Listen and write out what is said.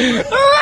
Ah!